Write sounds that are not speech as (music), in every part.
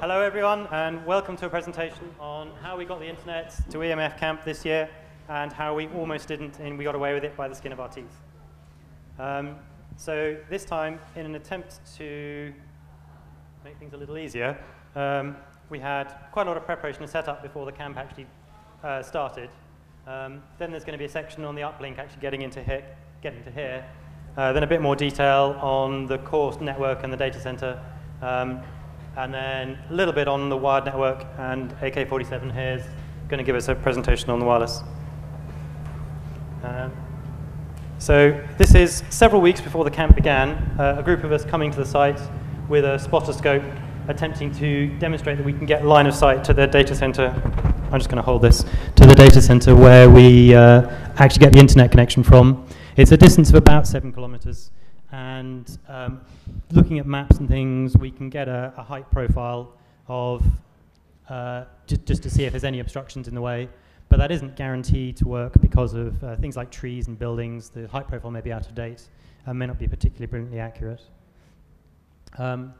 Hello, everyone, and welcome to a presentation on how we got the internet to EMF Camp this year and how we almost didn't and we got away with it by the skin of our teeth. Um, so this time, in an attempt to make things a little easier, um, we had quite a lot of preparation and setup before the camp actually uh, started. Um, then there's going to be a section on the uplink actually getting into here, getting to here. Uh, then a bit more detail on the core network and the data center. Um, and then a little bit on the wired network, and AK47 here is going to give us a presentation on the wireless. Um, so this is several weeks before the camp began, uh, a group of us coming to the site with a spotter scope, attempting to demonstrate that we can get line of sight to the data center. I'm just going to hold this to the data center where we uh, actually get the internet connection from. It's a distance of about seven kilometers. And um, looking at maps and things, we can get a, a height profile of uh, just, to see if there's any obstructions in the way. But that isn't guaranteed to work because of uh, things like trees and buildings. The height profile may be out of date and may not be particularly brilliantly accurate. Um,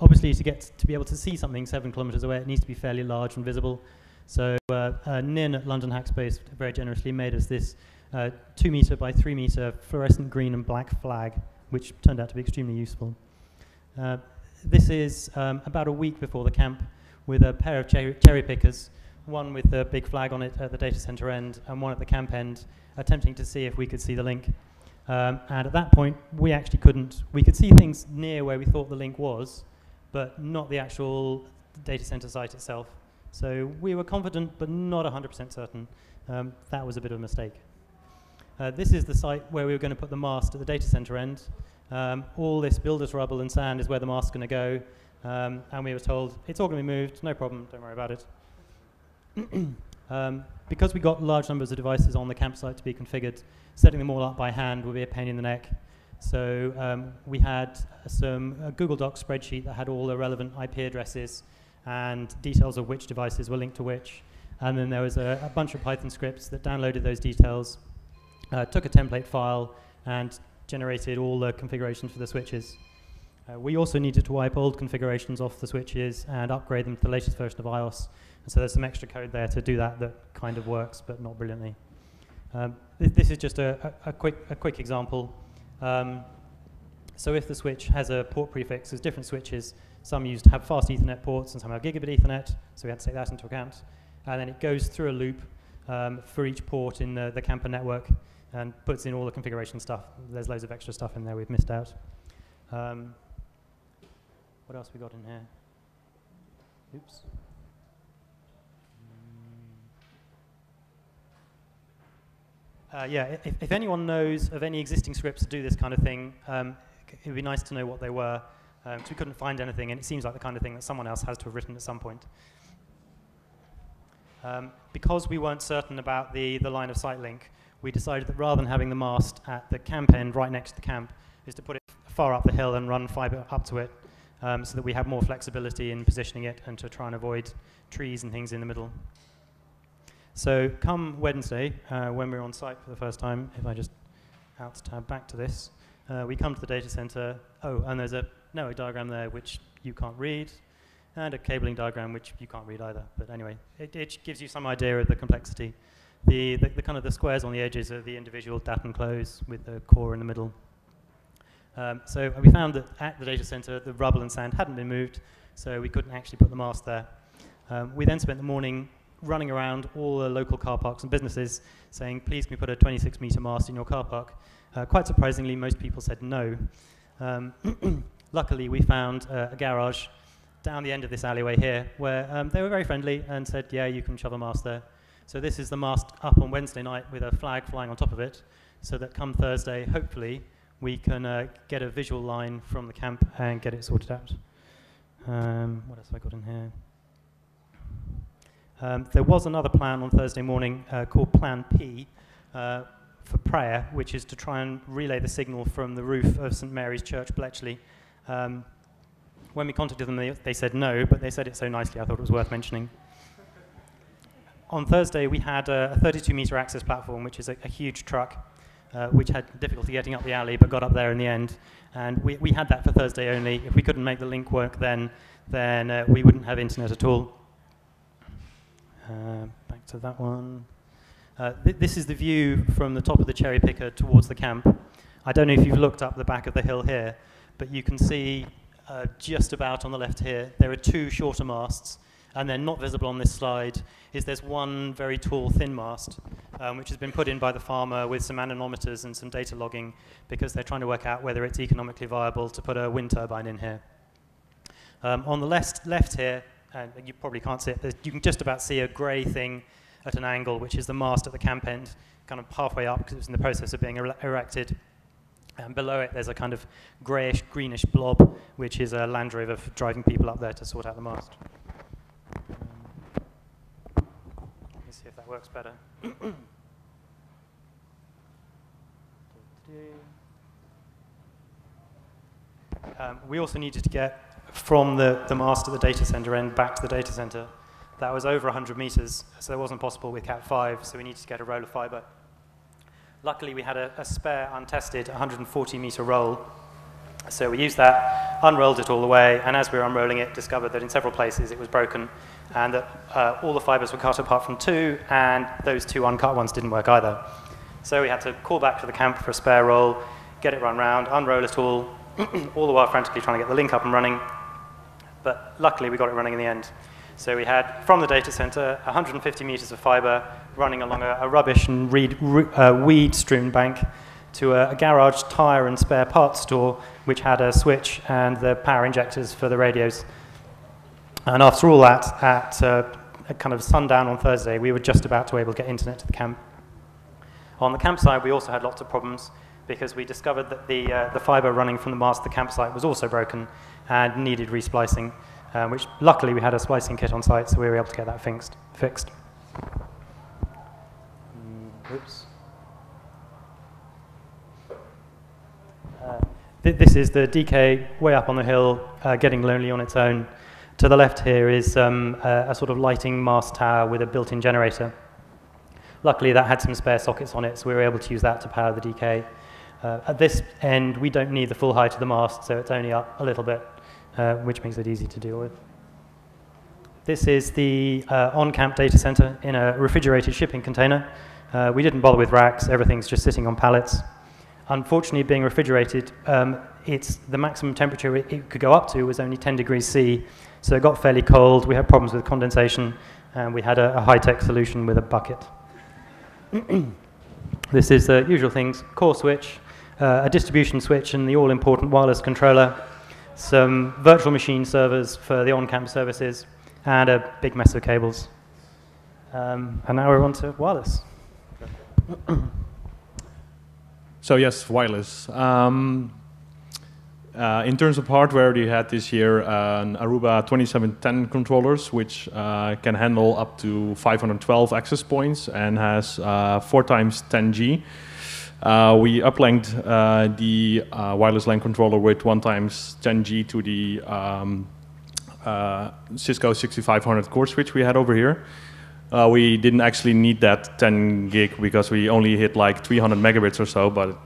obviously, to get to be able to see something seven kilometers away, it needs to be fairly large and visible. So uh, uh, NIN at London Hackspace very generously made us this uh, two meter by three meter fluorescent green and black flag which turned out to be extremely useful. Uh, this is um, about a week before the camp with a pair of cherry, cherry pickers, one with the big flag on it at the data center end and one at the camp end, attempting to see if we could see the link. Um, and at that point, we actually couldn't. We could see things near where we thought the link was, but not the actual data center site itself. So we were confident, but not 100% certain. Um, that was a bit of a mistake. Uh, this is the site where we were going to put the mast at the data center end. Um, all this builder's rubble and sand is where the mast's going to go. Um, and we were told, it's all going to be moved, no problem, don't worry about it. (clears throat) um, because we got large numbers of devices on the campsite to be configured, setting them all up by hand would be a pain in the neck. So um, we had some a Google Docs spreadsheet that had all the relevant IP addresses and details of which devices were linked to which. And then there was a, a bunch of Python scripts that downloaded those details uh, took a template file and generated all the configurations for the switches. Uh, we also needed to wipe old configurations off the switches and upgrade them to the latest version of iOS. And so there's some extra code there to do that that kind of works, but not brilliantly. Um, th this is just a, a, a, quick, a quick example. Um, so if the switch has a port prefix, there's different switches. Some used to have fast Ethernet ports and some have gigabit Ethernet, so we had to take that into account. And then it goes through a loop um, for each port in the, the camper network and puts in all the configuration stuff. There's loads of extra stuff in there we've missed out. Um, what else we got in here? Oops. Uh, yeah, if, if, anyone knows of any existing scripts to do this kind of thing, um, it would be nice to know what they were, because um, we couldn't find anything, and it seems like the kind of thing that someone else has to have written at some point. Um, because we weren't certain about the, the line of sight link, we decided that rather than having the mast at the camp end right next to the camp, is to put it far up the hill and run fiber up to it um, so that we have more flexibility in positioning it and to try and avoid trees and things in the middle. So come Wednesday, uh, when we're on site for the first time, if I just out tab back to this, uh, we come to the data center. Oh, and there's a network diagram there which you can't read, and a cabling diagram which you can't read either. But anyway, it, it gives you some idea of the complexity. The, the, the, kind of the squares on the edges are the individual Datenklos with the core in the middle. Um, so we found that at the data center, the rubble and sand hadn't been moved, so we couldn't actually put the mast there. Um, we then spent the morning running around all the local car parks and businesses saying, please can we put a 26 meter mast in your car park? Uh, quite surprisingly, most people said no. Um, (clears throat) luckily, we found uh, a garage down the end of this alleyway here where um, they were very friendly and said, yeah, you can shove a mast there. So this is the mast up on Wednesday night with a flag flying on top of it, so that come Thursday, hopefully, we can uh, get a visual line from the camp and get it sorted out. Um, what else have I got in here? Um, there was another plan on Thursday morning uh, called Plan P uh, for prayer, which is to try and relay the signal from the roof of St Mary's Church, Bletchley. Um, when we contacted them, they, they said no, but they said it so nicely, I thought it was worth mentioning on Thursday, we had a 32 meter access platform, which is a, a huge truck. uh, which had difficulty getting up the alley but got up there in the end. And we, we had that for Thursday only. If we couldn't make the link work then, then uh, we wouldn't have internet at all. Uh, back to that one. Uh, th this is the view from the top of the cherry picker towards the camp. I don't know if you've looked up the back of the hill here, but you can see uh, just about on the left here, there are two shorter masts, and they're not visible on this slide, is there's one very tall thin mast, um, which has been put in by the farmer with some anemometers and some data logging, because they're trying to work out whether it's economically viable to put a wind turbine in here. Um, on the left, left here, and you probably can't see it, you can just about see a grey thing at an angle, which is the mast at the camp end, kind of halfway up because it's in the process of being er erected. And below it, there's a kind of greyish, greenish blob, which is a Land Rover driving people up there to sort out the mast. Um, let me see if that works better. (coughs) um, we also needed to get from the, the mast at the data center end back to the data center. That was over 100 meters, so it wasn't possible with Cat5, so we needed to get a roll of fiber. Luckily, we had a, a spare, untested 140 meter roll. So we used that, unrolled it all the way, and as we were unrolling it, discovered that in several places it was broken, and that uh, all the fibers were cut apart from two, and those two uncut ones didn't work either. So we had to call back to the camp for a spare roll, get it run round, unroll it all, (clears throat) all the while frantically trying to get the link up and running. But luckily, we got it running in the end. So we had, from the data center, 150 meters of fiber running along a, a rubbish and reed, uh, weed-strewn bank to a, a, garage tire and spare parts store, which had a switch and the power injectors for the radios. And after all that, at, uh, kind of sundown on Thursday, we were just about to be able to get internet to the camp. On the campsite, we also had lots of problems because we discovered that the, uh, the fiber running from the mast to the campsite was also broken and needed resplicing um, which luckily we had a splicing kit on site, so we were able to get that fixed. fixed. Mm, oops. Th this is the DK way up on the hill, uh, getting lonely on its own. To the left here is um, a, a, sort of lighting mast tower with a built-in generator. Luckily, that had some spare sockets on it, so we were able to use that to power the DK. Uh, at this end, we don't need the full height of the mast, so it's only up a little bit uh, which makes it easy to deal with. This is the uh, on-camp data center in a refrigerated shipping container. Uh, we didn't bother with racks, everything's just sitting on pallets. Unfortunately, being refrigerated, um, it's the maximum temperature it, it, could go up to was only 10 degrees C, so it got fairly cold. We had problems with condensation, and we had a, a high-tech solution with a bucket. (clears throat) this is the usual things, core switch, uh, a distribution switch, and the all-important wireless controller some virtual machine servers for the on-camp services, and a big mess of cables. Um, and now we're on to wireless. (clears throat) so yes, wireless. Um, uh, in terms of hardware, we had this year an Aruba 2710 controllers, which uh, can handle up to 512 access points and has uh, 4 times 10G. Uh, we uplinked uh, the uh, wireless LAN controller with 1 times 10G to the um, Cisco 6500 core switch we had over here. Uh, we didn't actually need that 10 gig because we only hit like 300 megabits or so, but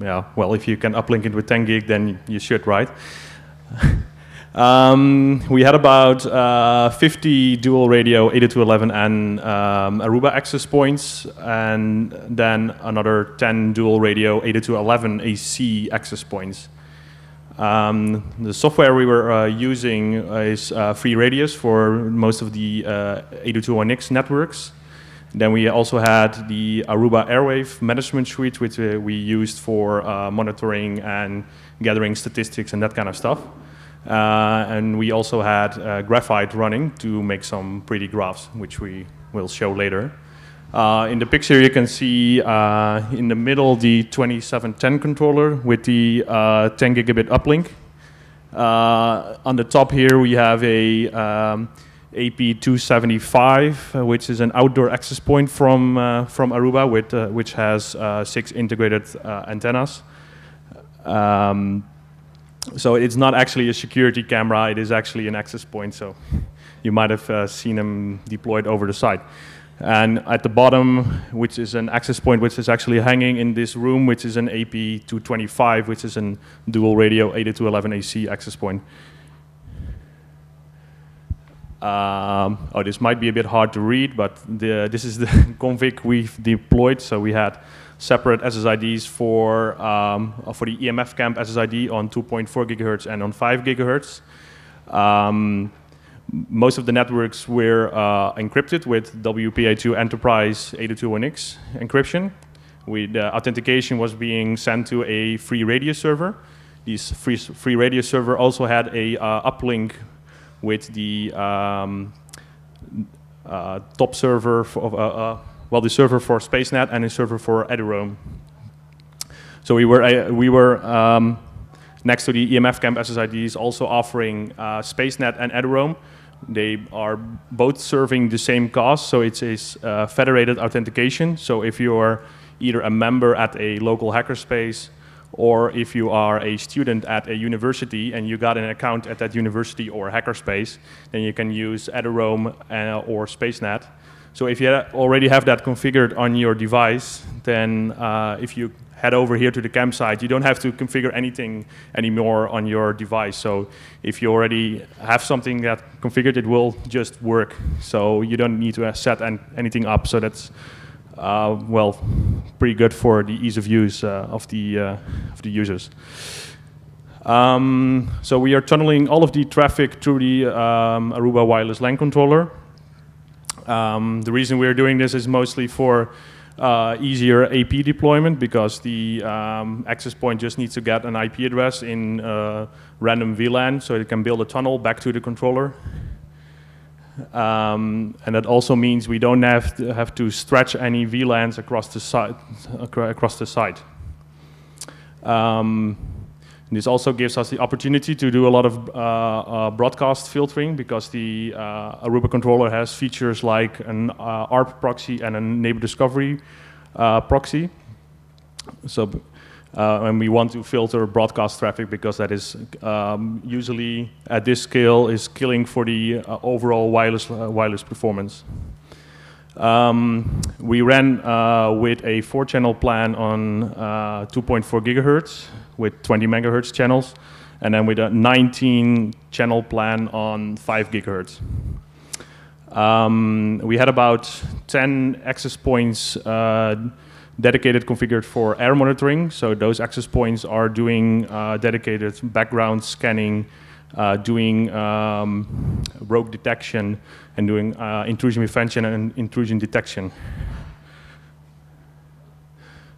yeah, well, if you can uplink it with 10 gig, then you should, right? (laughs) Um, we had about uh, 50 dual radio 8211 and um, Aruba access points, and then another 10 dual radio 8211 AC access points. Um, the software we were uh, using is uh, FreeRADIUS for most of the uh, 802.1x networks. Then we also had the Aruba Airwave Management Suite, which uh, we used for uh, monitoring and gathering statistics and that kind of stuff. Uh, and we also had uh, graphite running to make some pretty graphs, which we will show later. Uh, in the picture, you can see uh, in the middle the 2710 controller with the uh, 10 gigabit uplink. Uh, on the top here, we have a um, AP275, which is an outdoor access point from from Aruba, with, which has six integrated antennas. Um, so it's not actually a security camera, it is actually an access point, so you might have uh, seen them deployed over the site. And at the bottom, which is an access point, which is actually hanging in this room, which is an AP225, which is a dual radio 802.11ac access point. Um, oh, this might be a bit hard to read, but the, this is the (laughs) config we've deployed. So we had separate SSIDs for, um, for the EMF camp SSID on 2.4 gigahertz and on 5 gigahertz. Um, most of the networks were uh, encrypted with WPA2 Enterprise 802.1x encryption. We, the authentication was being sent to a FreeRADIUS server. This free, FreeRADIUS server also had a uh, uplink with the um, uh, top server, for, uh, uh, well, the server for SpaceNet and a server for Eduroam. So we were, uh, we were um, next to the EMF camp SSIDs also offering uh, SpaceNet and Eduroam. They are both serving the same cause, so it's a uh, federated authentication. So if you're either a member at a local hackerspace or if you are a student at a university and you got an account at that university or hackerspace, then you can use Eduroam uh, or SpaceNet. So if you already have that configured on your device, then uh, if you head over here to the campsite, you don't have to configure anything anymore on your device. So if you already have something that configured, it will just work. So you don't need to set an anything up. So that's uh, well, pretty good for the ease of use uh, of the uh, of the users. Um, so we are tunneling all of the traffic through the um, Aruba wireless LAN controller. Um, the reason we're doing this is mostly for uh, easier AP deployment because the um, access point just needs to get an IP address in uh, random VLAN so it can build a tunnel back to the controller. Um, and that also means we don't have to, have to stretch any VLANs across the site. Across the site. Um, this also gives us the opportunity to do a lot of uh, uh, broadcast filtering because the uh, Aruba controller has features like an uh, ARP proxy and a neighbor discovery uh, proxy. So and we want to filter broadcast traffic because that is um, usually at this scale is killing for the overall wireless wireless performance. Um, we ran uh, with a four-channel plan on uh, 2.4 gigahertz with 20 megahertz channels, and then with a 19-channel plan on 5 gigahertz. Um, we had about 10 access points uh, dedicated configured for air monitoring. So those access points are doing uh, dedicated background scanning, uh, doing um, rogue detection, and doing uh, intrusion prevention and intrusion detection.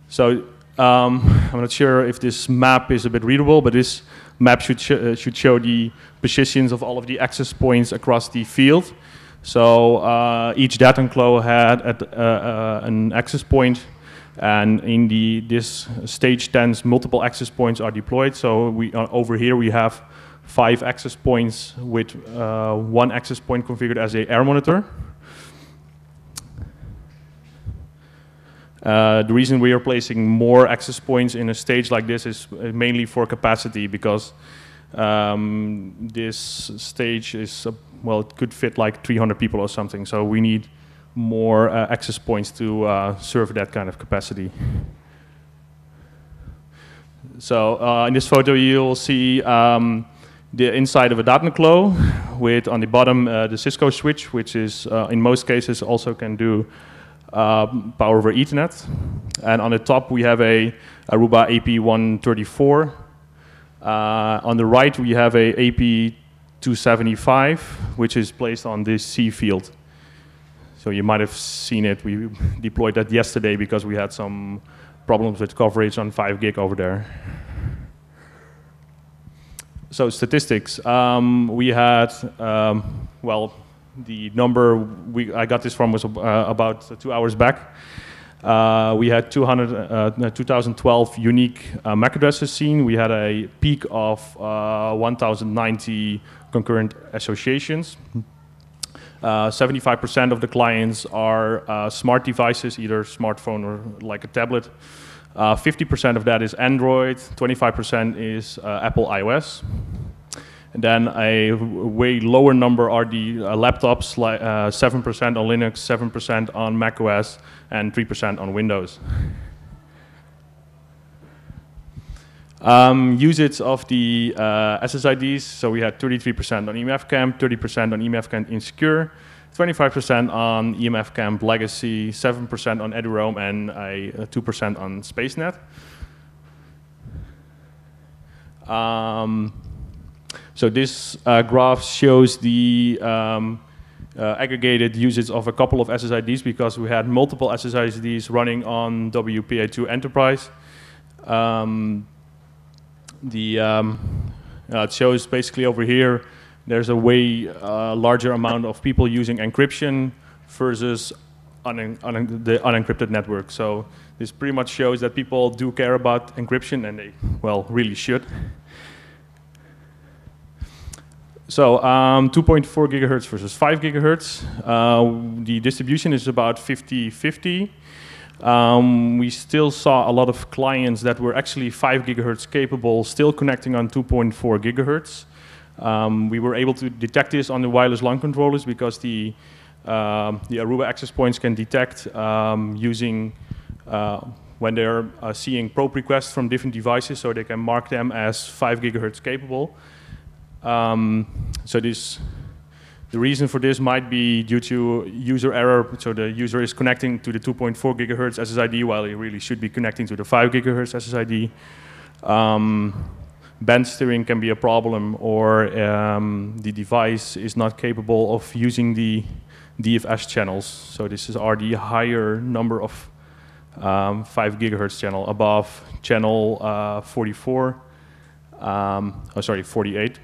So um, I'm not sure if this map is a bit readable, but this map should, sh uh, should show the positions of all of the access points across the field. So uh, each data enclosure had at, uh, an access point and in the this stage 10, multiple access points are deployed. So we uh, over here we have five access points with uh, one access point configured as a air monitor. Uh, the reason we are placing more access points in a stage like this is uh, mainly for capacity because um, this stage is, well, it could fit like 300 people or something. So we need more uh, access points to uh, serve that kind of capacity. So uh, in this photo, you'll see um, the inside of a Datenklo with on the bottom uh, the Cisco switch, which is uh, in most cases also can do uh, power over Ethernet. And on the top, we have a Aruba AP134. on the right, we have a AP275, which is placed on this C field. So you might have seen it. We deployed that yesterday because we had some problems with coverage on 5 gig over there. So statistics. Um, we had, um, well, the number we, I got this from was uh, about two hours back. Uh, we had 200, uh, 2012 unique uh, MAC addresses seen. We had a peak of uh, 1,090 concurrent associations. 75% uh, of the clients are smart devices, either smartphone or like a tablet. 50% uh, of that is Android, 25% is Apple iOS. And then a way lower number are the uh, laptops, like 7% on Linux, 7% on macOS, and 3% on Windows. Um, usage of the uh, SSIDs, so we had 33% on EMF 30% on EMF Insecure, 25% on EMF Camp Legacy, 7% on eduroam, and a 2% on SpaceNet. Um, so this uh, graph shows the um, uh, aggregated usage of a couple of SSIDs because we had multiple SSIDs running on WPA2 Enterprise. Um, the um, uh, it shows basically over here there's a way uh, larger amount of people using encryption versus un un the unencrypted network. So this pretty much shows that people do care about encryption and they, well, really should. So um, 2.4 gigahertz versus 5 gigahertz. Uh, the distribution is about 50-50. Um, we still saw a lot of clients that were actually 5 gigahertz capable, still connecting on 2.4 gigahertz. Um, we were able to detect this on the wireless LAN controllers because the, um, the Aruba access points can detect um, using uh, when they're uh, seeing probe requests from different devices, so they can mark them as 5 gigahertz capable. Um, so this the reason for this might be due to user error. So the user is connecting to the 2.4 gigahertz SSID while he really should be connecting to the 5 gigahertz SSID. Band steering can be a problem or um, the device is not capable of using the DFS channels. So this is are the higher number of um, 5 gigahertz channel above channel uh, 44, um, oh sorry, 48.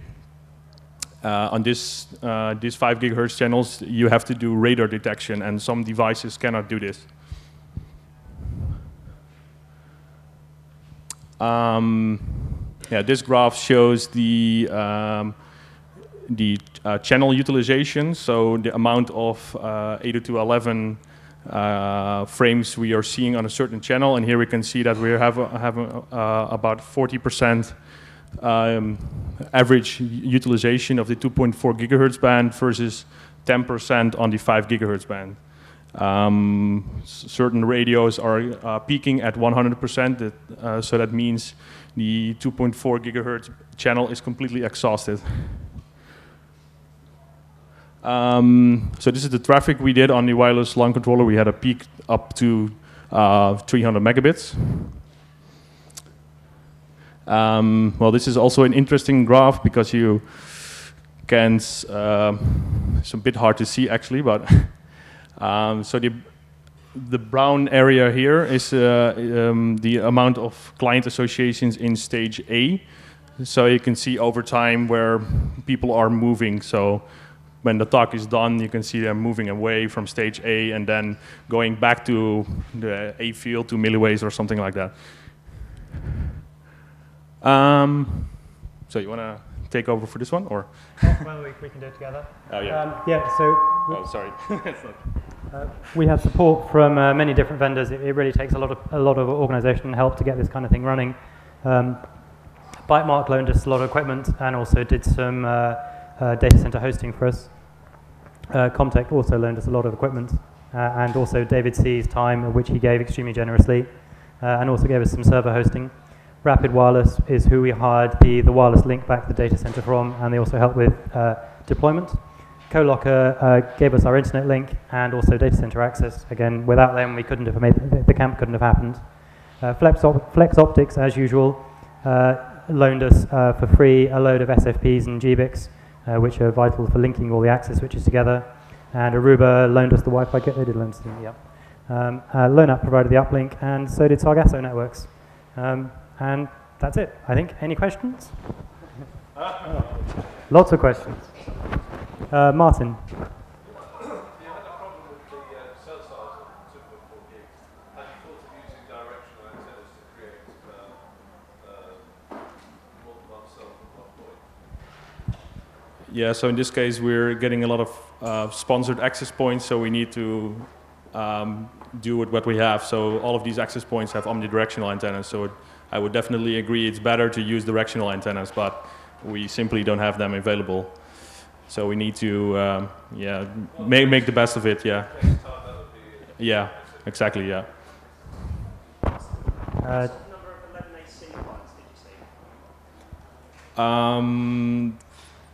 Uh, on this, uh, these 5 gigahertz channels, you have to do radar detection, and some devices cannot do this. Um, yeah, this graph shows the um, the uh, channel utilization, so the amount of uh, 802.11 uh, frames we are seeing on a certain channel, and here we can see that we have, have uh, about 40 percent um, average utilization of the 2.4 gigahertz band versus 10% on the 5 gigahertz band. Um, certain radios are uh, peaking at 100%, that, uh, so that means the 2.4 gigahertz channel is completely exhausted. Um, so this is the traffic we did on the wireless LAN controller. We had a peak up to uh, 300 megabits. Um, well, this is also an interesting graph because you can, uh, it's a bit hard to see actually, but (laughs) um, so the, the brown area here is uh, um, the amount of client associations in stage A. So you can see over time where people are moving. So when the talk is done, you can see them moving away from stage A and then going back to the A field to milliways or something like that. Um, so you want to take over for this one, or? well, we, we, can do it together. Oh yeah. Um, yeah. So. Oh, sorry. (laughs) we have support from uh, many different vendors. It, it, really takes a lot of a lot of organisation and help to get this kind of thing running. Um, Bytemark loaned us a lot of equipment and also did some uh, uh data center hosting for us. Uh, Comtech also loaned us a lot of equipment, uh, and also David C's time, which he gave extremely generously, and also gave us some server hosting. Rapid Wireless is who we hired the, the wireless link back to the data center from, and they also help with deployment. CoLocker uh, gave us our internet link and also data center access. Again, without them, we couldn't have made the, camp couldn't have happened. Uh, Flex, Op Flex, Optics, as usual, uh, loaned us uh, for free a load of SFPs and GBICs, uh, which are vital for linking all the access switches together. And Aruba loaned us the Wi-Fi kit. They did loan us the, yep. Um, uh, provided the uplink, and so did Sargasso Networks. Um, and that's it, I think. Any questions? (laughs) Lots of questions. Uh, Martin. Yeah, so in this case, we're getting a lot of uh, sponsored access points, so we need to um, do with what we have. So all of these access points have omnidirectional antennas, so it, I would definitely agree it's better to use directional antennas, but we simply don't have them available. So we need to, um, yeah, make make the best of it. Yeah. Yeah. Exactly. Yeah. Uh, Um,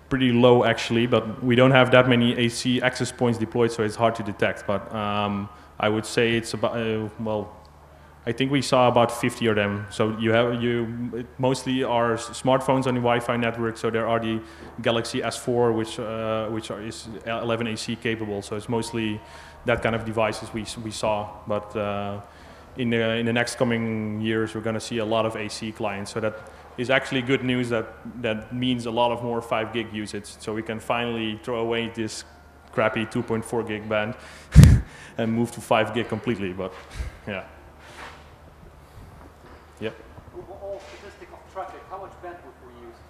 pretty low actually, but we don't have that many AC access points deployed, so it's hard to detect. But um, I would say it's about uh, well, I think we saw about 50 of them. So you have you mostly are smartphones on the Wi-Fi network. So there are the Galaxy S4, which uh, which are, is 11 AC capable. So it's mostly that kind of devices we we saw, but. Uh, in the, in the next coming years, we're going to see a lot of AC clients. So that is actually good news. That that means a lot of more 5 gig usage. So we can finally throw away this crappy 2.4 gig band (laughs) and move to 5 gig completely. But yeah. Overall statistic of traffic, how much bandwidth we use?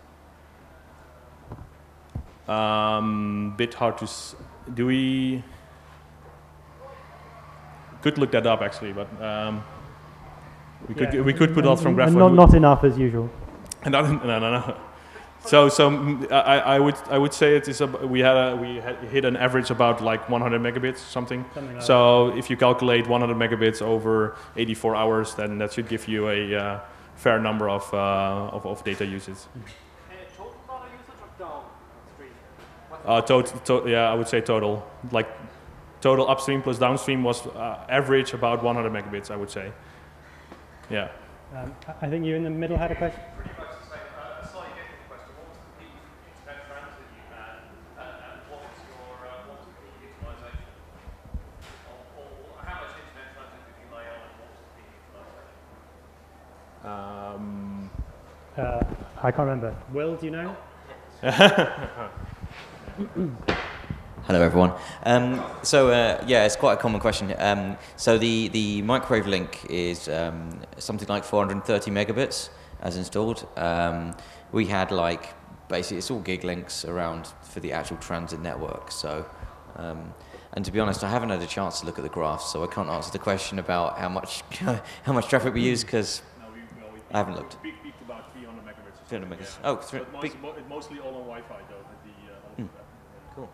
Um, bit hard to. S- do we? Could look that up actually, but um, we could we could put out from and Graphene. Not, not enough as usual. (laughs) No, no, no, no. So, so mm, I, I would, I would say it is. A, we had, a, we had hit an average about like 100 megabits, something. Something like So, if you calculate 100 megabits over 84 hours, then that should give you a uh, fair number of, uh, of, of data uses. And total data usage or downstream? What's Uh, tot, to, yeah, I would say total. Like total upstream plus downstream was uh, average about 100 megabits, I would say. Yeah. Um, I- I think you in the middle had a question. pretty much the same. Uh, a slightly different question. What was the peak internet transit you had, uh, and what was your uh, what was the peak utilisation? Or, or how much internet transit did you lay on, and what was the peak utilisation? Um, Uh, I can't remember. Will, do you know? (laughs) Hello, everyone. Um, so, uh, yeah, it's quite a common question. Um, so, the, the microwave link is um, something like 430 megabits as installed. Um, we had like basically it's all gig links around for the actual transit network. So, um, and to be honest, I haven't had a chance to look at the graphs, so I can't answer the question about how much (laughs) how much traffic we use because I haven't looked. Peaked, peaked about 300 300 megas. Oh, three, But big, most, mo- mostly all on Wi-Fi though. The, uh, all of that. cool.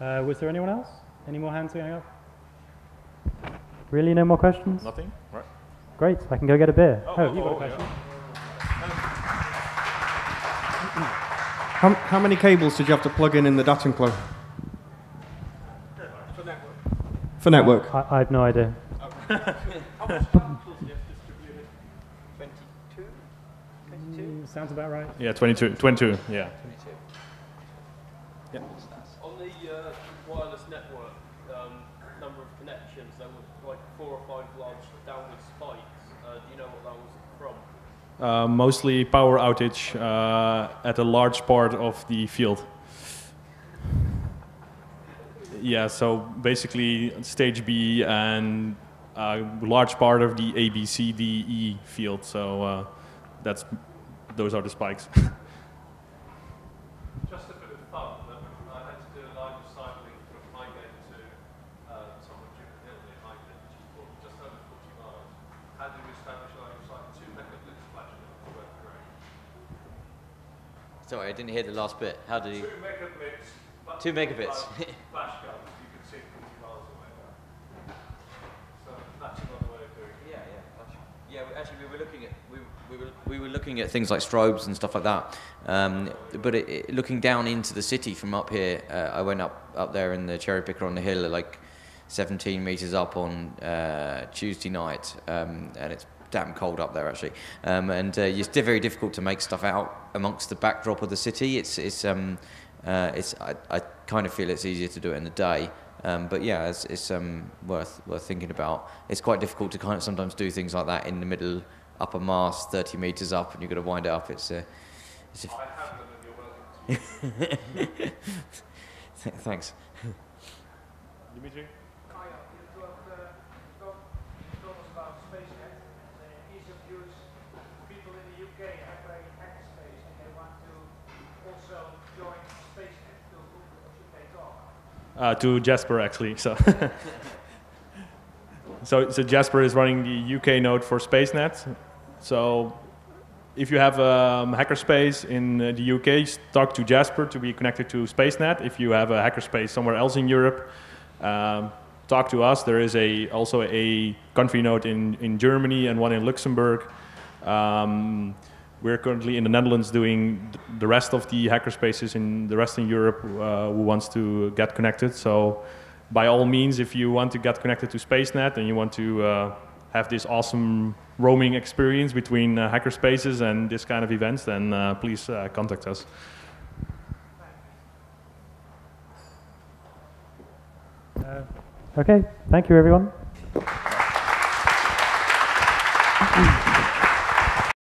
Yeah. Uh, was there anyone else? Any more hands going up? Really, no more questions? Nothing. Right. Great, I can go get a beer. Oh, Oh, oh, you got a oh, question? How, how many cables did you have to plug in in the DAT enclosure? For network. I, I have no idea. (laughs) How much cables you have distributed? 22? 22? Mm, sounds about right. Yeah, 22. 22. Yeah. 22 On the uh, wireless network, um, number of connections, there were like four or five large downward spikes. Uh, do you know what that was from? Uh, mostly power outage uh, at a large part of the field. Yeah, so basically stage B and a large part of the A, B, C, D, E field. So uh, that's those are the spikes. (laughs) Just a bit of fun. I had to do a line of sight link from Highgate to uh, somewhere Jupiter Hill near Highgate, which is for- just over 40 miles. How do you establish a line of sight? Two megabits flashing at work great. Sorry, I didn't hear the last bit. How did you? Two megabits. but Two megabits. flash guns, you can see 40 miles away. So that's another way of doing it. Yeah, yeah. Yeah, actually, we were looking at we, we were we were looking at things like strobes and stuff like that. Um, but it, it, looking down into the city from up here, uh, I went up up there in the cherry picker on the hill, like 17 meters up on uh, Tuesday night, um, and it's damn cold up there actually. Um, and uh, it's very difficult to make stuff out amongst the backdrop of the city. It's it's um, uh, it's I, I kind of feel it's easier to do it in the day. Um, but yeah, it's, it's um, worth worth thinking about. It's quite difficult to kind of sometimes do things like that in the middle, up a mast, 30 meters up, and you've got to wind it up. It's, uh, it's a I have them and you're welcome to. (laughs) th- thanks. Dimitri? Kaya, you talked, uh, told, told us about SpaceNet, the ease of use. People in the UK have a hackspace and they want to also join SpaceNet to should they talk? Uh, to Jasper actually. So. (laughs) So, so Jasper is running the UK node for SpaceNet. So if you have um, hackerspace in uh, the UK, talk to Jasper to be connected to SpaceNet. If you have a hackerspace somewhere else in Europe, um, talk to us. There is a also a country node in, in Germany and one in Luxembourg. Um, we're currently in the Netherlands doing th- the rest of the hackerspaces in the rest in Europe uh, who wants to get connected. So, by all means, if you want to get connected to SpaceNet and you want to uh, have this awesome roaming experience between uh, hackerspaces and this kind of events, then uh, please uh, contact us. Okay, thank you everyone.